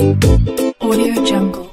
Audio Jungle.